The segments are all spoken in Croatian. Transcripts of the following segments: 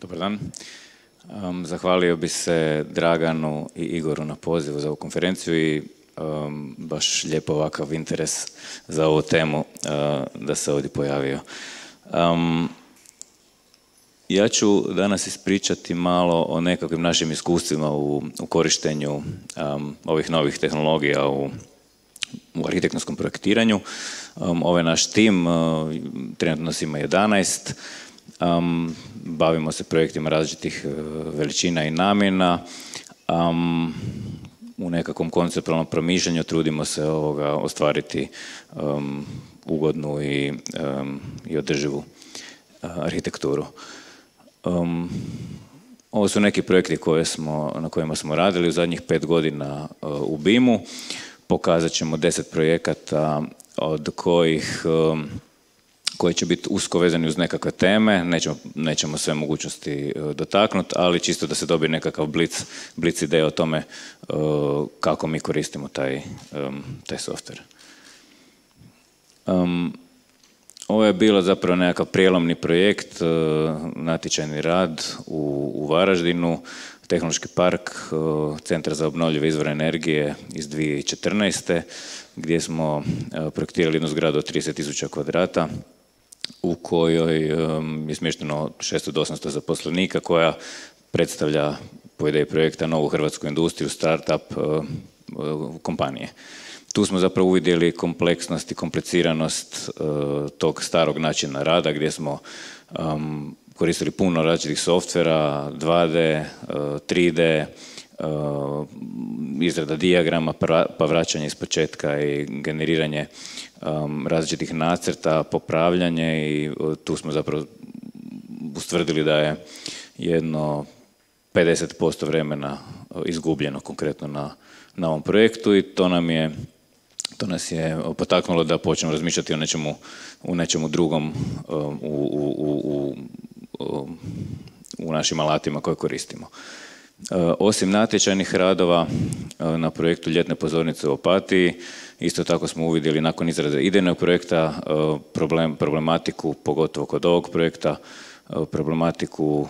Dobar dan. Zahvalio bi se Draganu i Igoru na pozivu za ovu konferenciju i baš lijepo ovakav interes za ovu temu da se ovdje pojavio. Ja ću danas ispričati malo o nekakvim našim iskustvima u, korištenju ovih novih tehnologija u, u arhitektonskom projektiranju. ovaj naš tim, trenutno nas ima 11, bavimo se projektima različitih e, veličina i namjena. u nekakvom konceptualnom promišljanju trudimo se ovoga ostvariti ugodnu i, i održivu e, arhitekturu. ovo su neki projekti koje smo, na kojima smo radili u zadnjih pet godina e, u BIM-u. Pokazat ćemo deset projekata od kojih koji će biti usko vezani uz nekakve teme, nećemo, nećemo sve mogućnosti e, dotaknuti, ali čisto da se dobije nekakav blic, blic ideja o tome e, kako mi koristimo taj, taj software. ovo je bilo zapravo nekakav prijelomni projekt, e, natječajni rad u, u Varaždinu, Tehnološki park Centar za obnovljive izvore energije iz 2014. gdje smo projektirali jednu zgradu od 30.000 kvadrata u kojoj je smješteno 600 do 800 zaposlenika koja predstavlja po ideji projekta novu hrvatsku industriju, startup kompanije. Tu smo zapravo uvidjeli kompleksnost i kompliciranost tog starog načina rada gdje smo koristili puno različitih softvera, 2D, 3D, izrada dijagrama, pa vraćanje iz početka i generiranje različitih nacrta, popravljanje i tu smo zapravo ustvrdili da je jedno 50% vremena izgubljeno konkretno na, na ovom projektu i to nam je to nas je potaknulo da počnemo razmišljati o nečemu, u nečemu drugom u, u, u, u našim alatima koje koristimo. Osim natječajnih radova na projektu Ljetne pozornice u Opatiji, isto tako smo uvidjeli nakon izrade idejnog projekta problem, problematiku, pogotovo kod ovog projekta, problematiku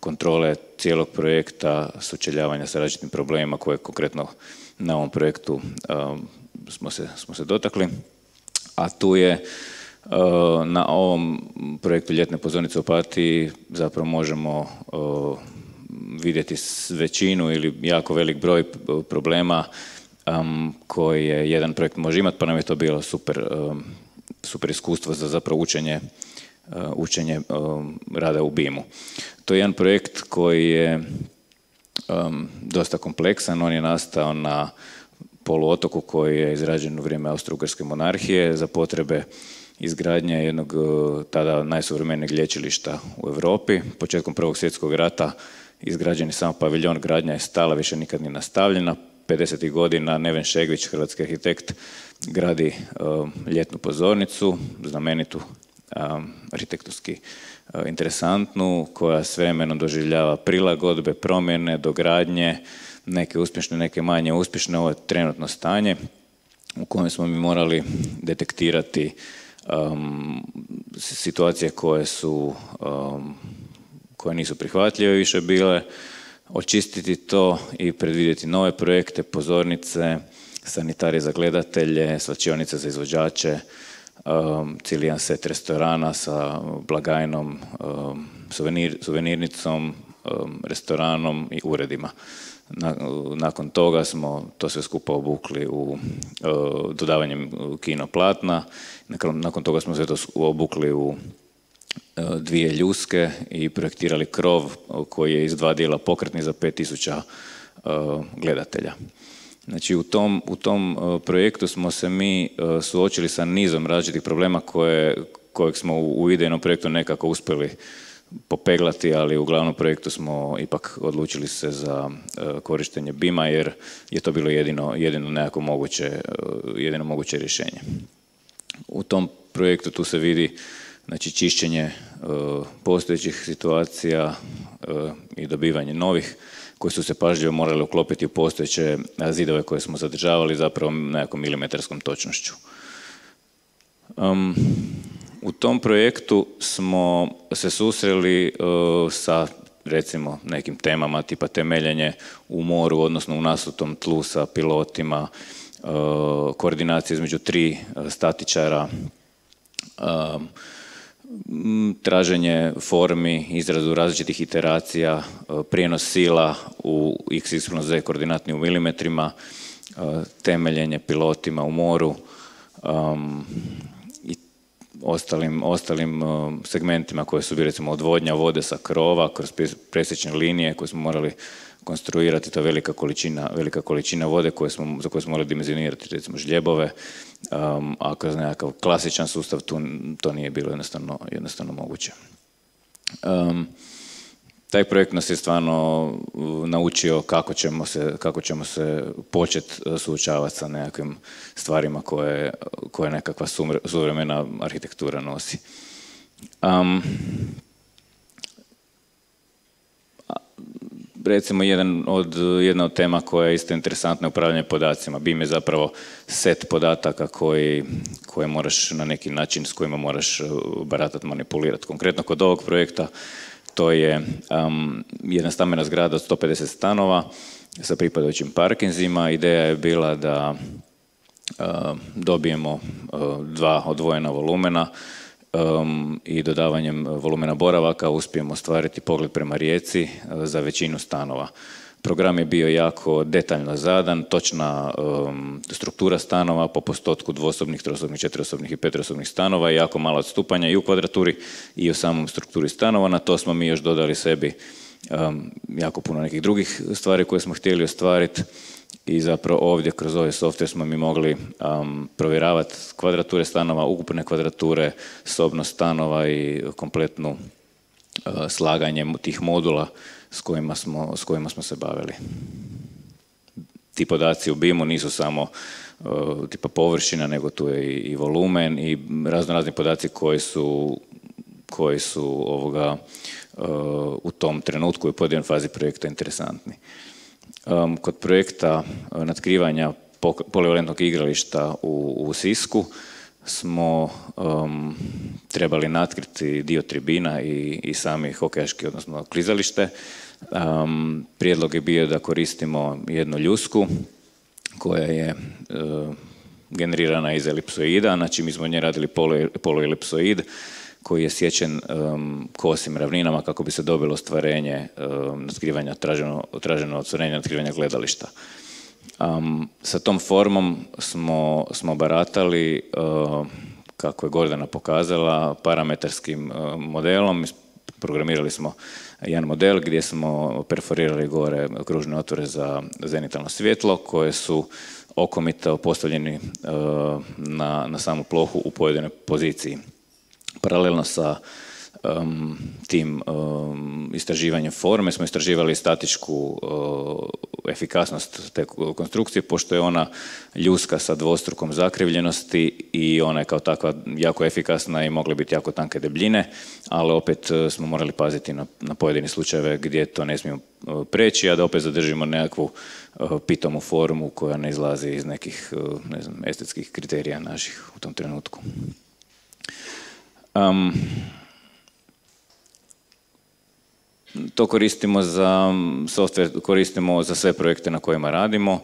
kontrole cijelog projekta, sučeljavanja sa različitim problemima koje konkretno na ovom projektu smo se, smo se dotakli. A tu je na ovom projektu Ljetne pozornice u Opatiji zapravo možemo vidjeti većinu ili jako velik broj problema um, koje jedan projekt može imati, pa nam je to bilo super, super iskustvo za zapravo učenje, uh, učenje rada u BIM-u. To je jedan projekt koji je dosta kompleksan, on je nastao na poluotoku koji je izrađen u vrijeme Austro-Ugarske monarhije za potrebe izgradnje jednog uh, tada najsuvremenijeg lječilišta u Europi. Početkom Prvog svjetskog rata izgrađeni samo paviljon, gradnja je stala, više nikad nije nastavljena. 50. godina Neven Šegvić, hrvatski arhitekt, gradi um, ljetnu pozornicu, znamenitu um, arhitektonski uh, interesantnu, koja s vremenom doživljava prilagodbe, promjene, dogradnje, neke uspješne, neke manje uspješne. Ovo je trenutno stanje u kojem smo mi morali detektirati situacije koje su koje nisu prihvatljive više bile, očistiti to i predvidjeti nove projekte, pozornice, sanitarije za gledatelje, slačionice za izvođače, um, cijeli jedan set restorana sa blagajnom, um, suvenirnicom, um, restoranom i uredima. nakon toga smo to sve skupa obukli u uh, dodavanjem kino platna, nakon toga smo sve to obukli u dvije ljuske i projektirali krov koji je iz dva dijela pokretni za 5000 e, gledatelja. Znači u tom, u tom e, projektu smo se mi suočili sa nizom različitih problema koje, kojeg smo u, u idejnom projektu nekako uspjeli popeglati, ali u glavnom projektu smo ipak odlučili se za korištenje BIM-a jer je to bilo jedino, jedino nekako moguće, jedino moguće rješenje. U tom projektu tu se vidi znači čišćenje e, postojećih situacija e, i dobivanje novih koji su se pažljivo morali uklopiti u postojeće zidove koje smo zadržavali zapravo nekakvom milimetarskom točnošću. U tom projektu smo se susreli sa recimo nekim temama tipa temeljenje u moru, odnosno u nasutom tlu sa pilotima, koordinacije između tri statičara, traženje formi, izradu različitih iteracija, prijenos sila u x, y, z koordinatni u milimetrima, temeljenje pilotima u moru i ostalim, ostalim segmentima koje su bili recimo odvodnja vode sa krova kroz presječne linije koje smo morali konstruirati, je velika količina, velika količina vode koje smo, za koju smo morali dimenzionirati, recimo žljebove, um, a kroz nekakav klasičan sustav tu, to nije bilo jednostavno, jednostavno moguće. Um, taj projekt nas je stvarno uh, naučio kako ćemo se, kako ćemo se početi uh, suočavati sa nekakvim stvarima koje, koje nekakva suvremena arhitektura nosi. Um, recimo jedan od, jedna od tema koja je isto interesantna je upravljanje podacima. BIM je zapravo set podataka koji, koje moraš na neki način, s kojima moraš uh, baratati, manipulirati. Konkretno kod ovog projekta to je um, jedna stamena zgrada od 150 stanova sa pripadajućim parkinzima. Ideja je bila da uh, dobijemo uh, dva odvojena volumena um, i dodavanjem volumena boravaka uspijemo ostvariti pogled prema rijeci uh, za većinu stanova. Program je bio jako detaljno zadan, točna um, struktura stanova po postotku dvosobnih, trosobnih, četirisobnih i petrosobnih stanova, jako malo odstupanja i u kvadraturi i u samom strukturi stanova. Na to smo mi još dodali sebi um, jako puno nekih drugih stvari koje smo htjeli ostvariti i zapravo ovdje kroz ovaj software smo mi mogli um, provjeravati kvadrature stanova, ukupne kvadrature, sobnost stanova i kompletnu uh, slaganje tih modula s kojima, smo, s kojima smo se bavili. Ti podaci u BIM-u nisu samo uh, tipa površina, nego tu je i, i volumen i razno razni podaci koji su, koji su ovoga, uh, u tom trenutku i u pojedinoj fazi projekta interesantni. Um, kod projekta uh, natkrivanja polivalentnog igrališta u, u Sisku smo um, trebali natkriti dio tribina i, i sami hokejaški, odnosno klizalište. Um, prijedlog je bio da koristimo jednu ljusku koja je uh, generirana iz elipsoida, znači mi smo nje radili poluelipsoid koji je sječen um, kosim ravninama kako bi se dobilo ostvarenje um, natkrivanja, traženo, traženo natkrivanja gledališta. Um, sa tom formom smo, smo baratali, uh, kako je Gordana pokazala, parametarskim uh, modelom. Programirali smo jedan model gdje smo perforirali gore kružne otvore za zenitalno svjetlo koje su okomito postavljeni uh, na, na samu plohu u pojedinoj poziciji. Paralelno sa um, tim um, istraživanjem forme smo istraživali statičku uh, efikasnost te konstrukcije, pošto je ona ljuska sa dvostrukom zakrivljenosti i ona je kao takva jako efikasna i mogle biti jako tanke debljine, ali opet uh, smo morali paziti na, na pojedine slučajeve gdje to ne smijemo uh, preći, a da opet zadržimo nekakvu pitomu formu koja ne izlazi iz nekih ne znam, estetskih kriterija naših u tom trenutku. Um, to koristimo za software, koristimo za sve projekte na kojima radimo uh,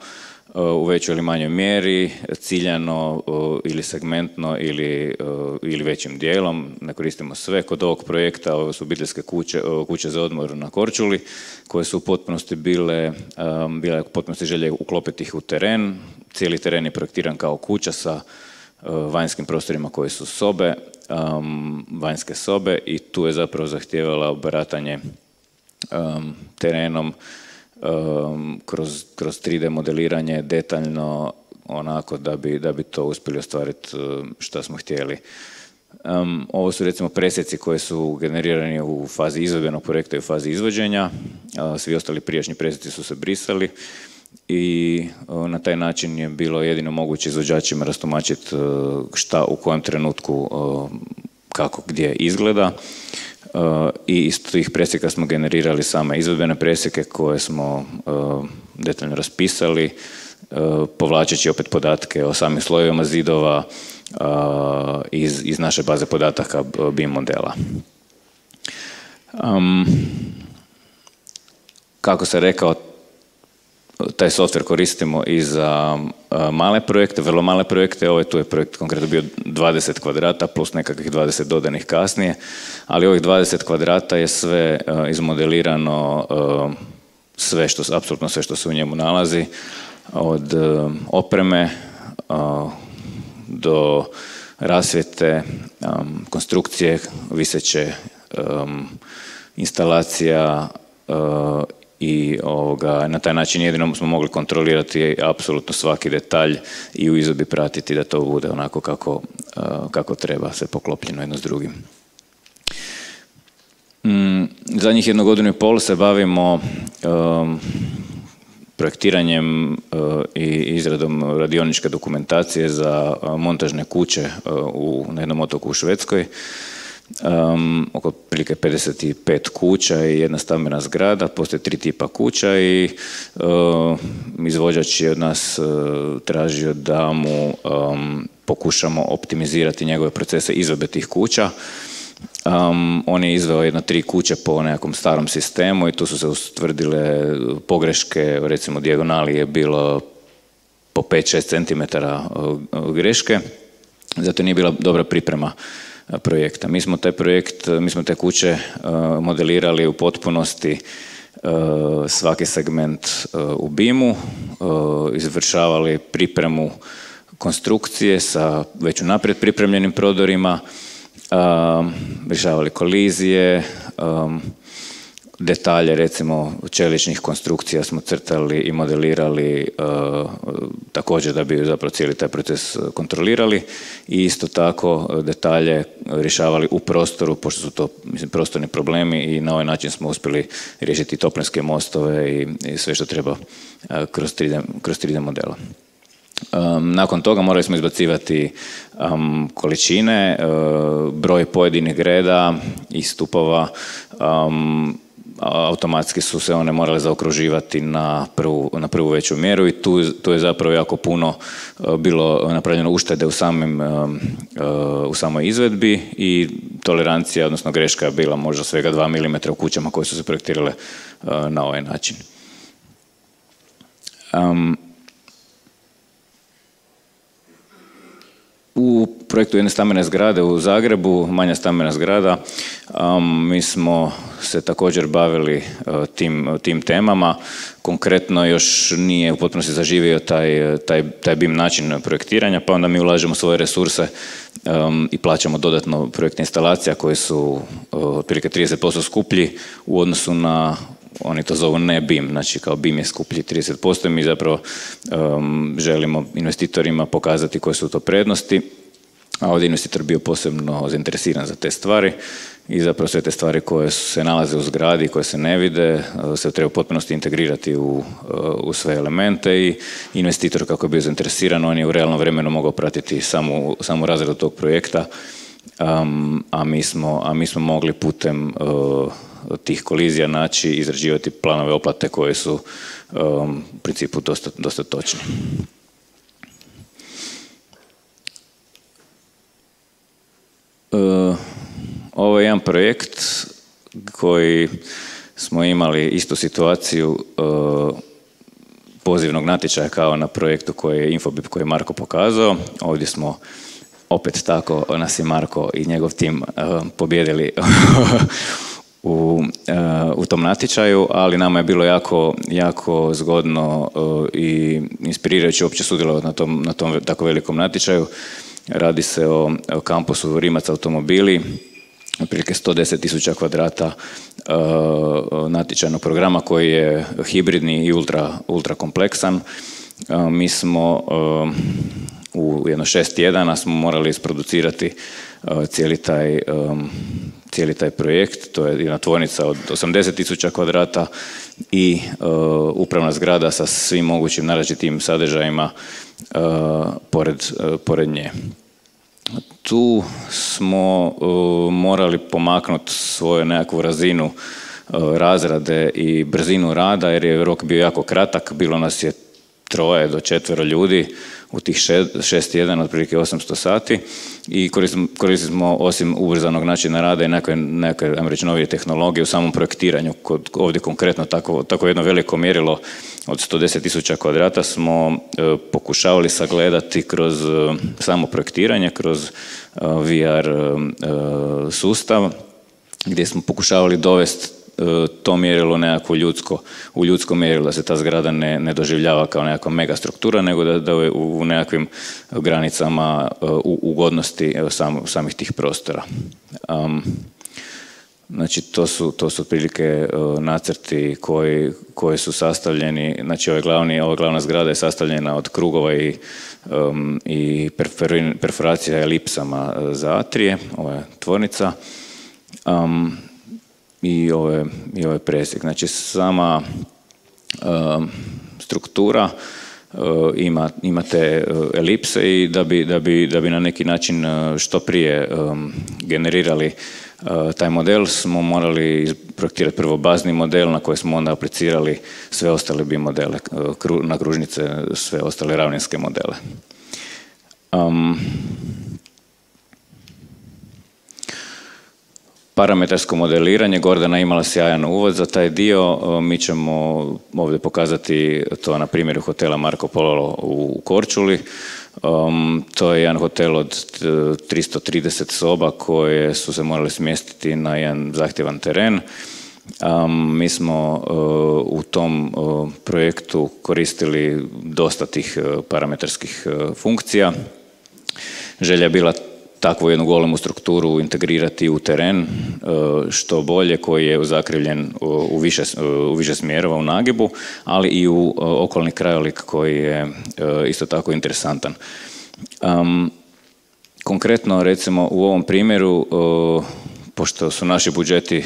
u većoj ili manjoj mjeri, ciljano uh, ili segmentno ili, uh, ili većim dijelom. Ne koristimo sve. Kod ovog projekta ovo su obiteljske kuće, kuće za odmor na Korčuli koje su u potpunosti bile, bile u potpunosti želje uklopiti ih u teren. Cijeli teren je projektiran kao kuća sa vanjskim prostorima koje su sobe, um, vanjske sobe i tu je zapravo zahtijevala baratanje um, terenom um, kroz, kroz 3D modeliranje detaljno onako da bi, da bi to uspjeli ostvariti um, što smo htjeli. Um, ovo su recimo presjeci koji su generirani u fazi izvedbenog projekta i u fazi izvođenja. svi ostali prijašnji presjeci su se brisali i na taj način je bilo jedino moguće izvođačima rastumačiti šta u kojem trenutku kako gdje izgleda i iz tih presjeka smo generirali same izvedbene presjeke koje smo detaljno raspisali povlačeći opet podatke o samim slojevima zidova, iz, iz naše baze podataka BIM modela. Kako se rekao, taj softver koristimo i za male projekte, vrlo male projekte. Ovaj tu je projekt konkretno bio 20 kvadrata plus nekakvih 20 dodanih kasnije, ali ovih 20 kvadrata je sve izmodelirano, sve što, apsolutno sve što se u njemu nalazi, od opreme do rasvjete, konstrukcije, viseće instalacija i ovoga, na taj način jedino smo mogli kontrolirati apsolutno svaki detalj i u izvedbi pratiti da to bude onako kako, kako treba, sve poklopljeno jedno s drugim. Mm, zadnjih jednu godinu i pol se bavimo projektiranjem i izradom radioničke dokumentacije za montažne kuće u, na jednom otoku u Švedskoj um, oko prilike 55 kuća i jedna stambena zgrada, postoje tri tipa kuća i uh, izvođač je od nas uh, tražio da mu um, pokušamo optimizirati njegove procese izvedbe tih kuća. Um, on je izveo jedno tri kuće po nekakvom starom sistemu i tu su se ustvrdile pogreške, recimo dijagonali je bilo po 5-6 cm uh, greške, zato nije bila dobra priprema projekta. Mi smo taj projekt, mi smo te kuće e, modelirali u potpunosti e, svaki segment e, u BIM-u, izvršavali pripremu konstrukcije sa već unaprijed pripremljenim prodorima, rješavali kolizije, detalje recimo čeličnih konstrukcija smo crtali i modelirali uh, također da bi zapravo cijeli taj proces kontrolirali i isto tako uh, detalje rješavali u prostoru pošto su to mislim, prostorni problemi i na ovaj način smo uspjeli riješiti toplinske mostove i, i sve što treba uh, kroz 3D, kroz 3D modela. Um, nakon toga morali smo izbacivati um, količine, uh, broj pojedinih greda i stupova, um, automatski su se one morale zaokruživati na prvu, na prvu veću mjeru i tu, tu je zapravo jako puno e, bilo napravljeno uštede u, samim, e, e, u samoj izvedbi i tolerancija, odnosno greška je bila možda svega 2 mm u kućama koje su se projektirale na ovaj način. U projektu jedne stambene zgrade u Zagrebu, manja stambena zgrada, mi smo se također bavili uh, tim, tim temama. Konkretno još nije u potpunosti zaživio taj, taj, taj BIM način projektiranja, pa onda mi ulažemo svoje resurse i plaćamo dodatno projektne instalacija koje su uh, otprilike 30% skuplji u odnosu na oni to zovu ne BIM, znači kao BIM je skuplji 30%, mi zapravo um, želimo investitorima pokazati koje su to prednosti, a ovdje investitor bio posebno zainteresiran za te stvari i zapravo sve te stvari koje se nalaze u zgradi, koje se ne vide, uh, se treba u potpunosti integrirati u, uh, u sve elemente i investitor kako je bio zainteresiran, on je u realnom vremenu mogao pratiti samu, samu razredu tog projekta, um, a, mi smo, a mi smo mogli putem uh, tih kolizija naći i izrađivati planove oplate koje su um, u principu dosta, dosta točni. Uh, ovo je jedan projekt koji smo imali istu situaciju uh, pozivnog natječaja kao na projektu koji je Infobip koji je Marko pokazao. Ovdje smo opet tako nas je Marko i njegov tim uh, pobjedili u, e, u tom natječaju, ali nama je bilo jako, jako zgodno e, i inspirirajuće uopće sudjelovati na tom, na tom tako velikom natječaju. Radi se o, o kampusu Rimac automobili, otprilike 110 tisuća kvadrata uh, natječajnog programa koji je hibridni i ultra, ultra kompleksan. mi smo u jedno šest tjedana smo morali isproducirati cijeli taj cijeli taj projekt. To je jedna tvornica od 80 tisuća kvadrata i uh, upravna zgrada sa svim mogućim narazličitim sadržajima uh, pored, uh, pored nje. Tu smo morali pomaknuti svoju nekakvu razinu razrade i brzinu rada jer je rok bio jako kratak, bilo nas je troje do četvero ljudi u tih šest, jedan, otprilike 800 sati i koristili smo osim ubrzanog načina rada i neke, neke reći, novije tehnologije u samom projektiranju. Kod, ovdje konkretno tako, tako jedno veliko mjerilo od 110 tisuća kvadrata smo e, pokušavali sagledati kroz e, samo projektiranje, kroz e, VR sustav gdje smo pokušavali dovesti E, to mjerilo nekako ljudsko, u ljudsko mjerilo, da se ta zgrada ne, ne doživljava kao nekakva mega struktura, nego da, da je u, nekakvim granicama e, u, ugodnosti sam, samih tih prostora. Um, Znači, to su, to su otprilike uh, nacrti koji, koji su sastavljeni, znači ovaj glavni, ova glavna zgrada je sastavljena od krugova i, um, i perforacija elipsama za atrije, ova je tvornica. Um, i ovaj, i ovaj presjek. Znači sama um, struktura uh, ima, imate uh, elipse i da bi, da, bi, da bi na neki način što prije um, generirali taj model smo morali projektirati prvo bazni model na koji smo onda aplicirali sve ostale bi modele, na kružnice, sve ostale ravninske modele. Um, Parametarsko modeliranje, Gordana imala sjajan uvod za taj dio, e, mi ćemo ovdje pokazati to na primjeru hotela Marko Polo u Korčuli. Um, to je jedan hotel od 330 soba koje su se morali smjestiti na jedan zahtjevan teren. Um, mi smo uh, u tom uh, projektu koristili dosta tih uh, parametarskih funkcija. Želja je bila takvu jednu golemu strukturu integrirati u teren e, što bolje koji je zakrivljen u više, u više smjerova u nagibu, ali i u e, okolni krajolik koji je e, isto tako interesantan. konkretno recimo u ovom primjeru, pošto su naši budžeti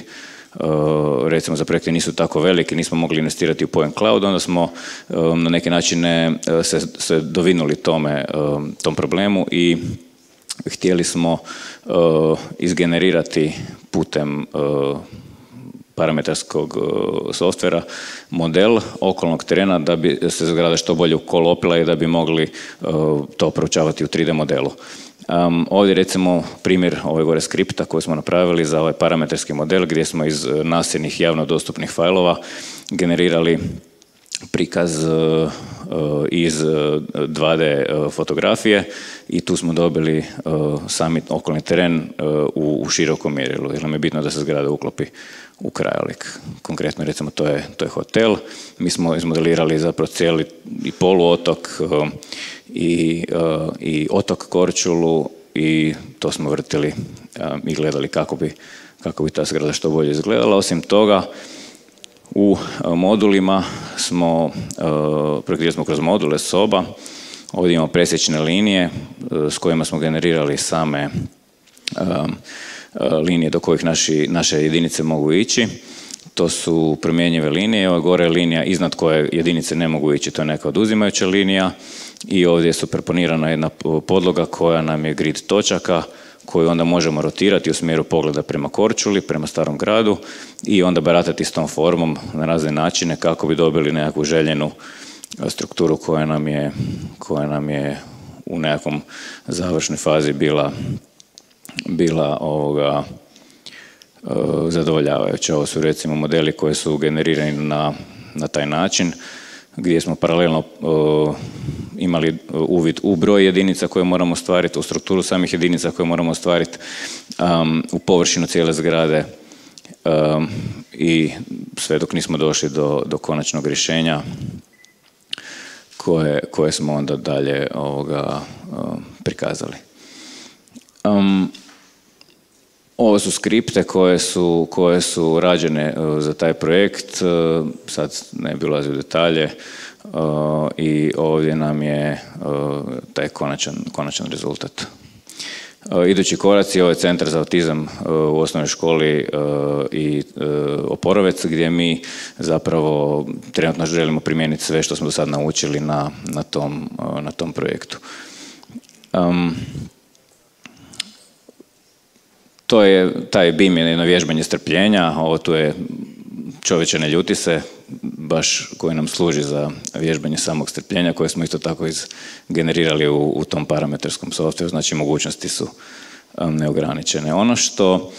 recimo za projekte nisu tako veliki, nismo mogli investirati u Point Cloud, onda smo na neki način se, se dovinuli tome, tom problemu i htjeli smo uh, izgenerirati putem uh, parametarskog uh, softvera model okolnog terena da bi se zgrada što bolje ukolopila i da bi mogli to proučavati u 3D modelu. Um, ovdje recimo primjer ove gore skripta koji smo napravili za ovaj parametarski model gdje smo iz nasljednih javno dostupnih fajlova generirali prikaz iz 2D e, fotografije i tu smo dobili sami okolni teren u širokom mjerilu, jer nam je bitno da se zgrada uklopi u krajolik. Konkretno recimo to je, to je hotel. Mi smo izmodelirali zapravo cijeli i poluotok i, i otok Korčulu i to smo vrtili i gledali kako bi, kako bi ta zgrada što bolje izgledala. Osim toga, u e, modulima smo, e, projektirali smo kroz module soba, ovdje imamo presječne linije e, s kojima smo generirali same linije do kojih naši, naše jedinice mogu ići. To su promjenjive linije, ova gore linija iznad koje jedinice ne mogu ići, to je neka oduzimajuća linija. I ovdje je superponirana jedna podloga koja nam je grid točaka koju onda možemo rotirati u smjeru pogleda prema Korčuli, prema starom gradu i onda baratati s tom formom na razne načine kako bi dobili nekakvu željenu strukturu koja nam je, koja nam je u nekakvom završnoj fazi bila, bila ovoga, e, zadovoljavajuća. Ovo su recimo modeli koji su generirani na, na taj način gdje smo paralelno imali uvid u broj jedinica koje moramo ostvariti, u strukturu samih jedinica koje moramo ostvariti, u površinu cijele zgrade i sve dok nismo došli do, do konačnog rješenja koje, koje smo onda dalje ovoga, prikazali. Ovo su skripte koje su, koje su rađene e, za taj projekt, e, sad ne bi ulazio u detalje e, i ovdje nam je taj konačan, konačan rezultat. Idući koraci, ovo je centar za autizam u osnovnoj školi i Oporovec gdje mi zapravo trenutno želimo primijeniti sve što smo do sad naučili na, na, tom, na tom projektu. To je, taj BIM je jedno vježbanje strpljenja, ovo tu je čovječe ne ljuti se, baš koji nam služi za vježbanje samog strpljenja koje smo isto tako izgenerirali u, u tom parametarskom softveru, znači mogućnosti su um, neograničene. Ono što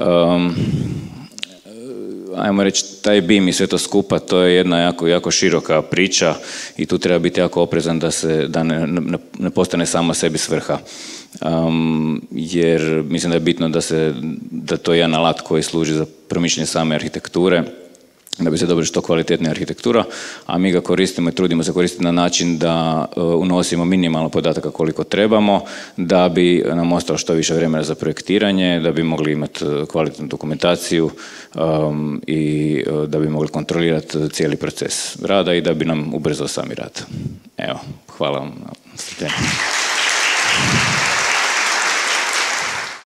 um, ajmo reći, taj BIM i sve to skupa, to je jedna jako, jako široka priča i tu treba biti jako oprezan da, se, da ne, ne, ne postane sama sebi svrha. Um, jer mislim da je bitno da, se, da to je jedan alat koji služi za promišljanje same arhitekture, da bi se dobila što kvalitetnija arhitektura, a mi ga koristimo i trudimo se koristiti na način da uh, unosimo minimalno podataka koliko trebamo, da bi nam ostalo što više vremena za projektiranje, da bi mogli imati uh, kvalitetnu dokumentaciju um, i uh, da bi mogli kontrolirati cijeli proces rada i da bi nam ubrzao sami rad. Evo, hvala vam na.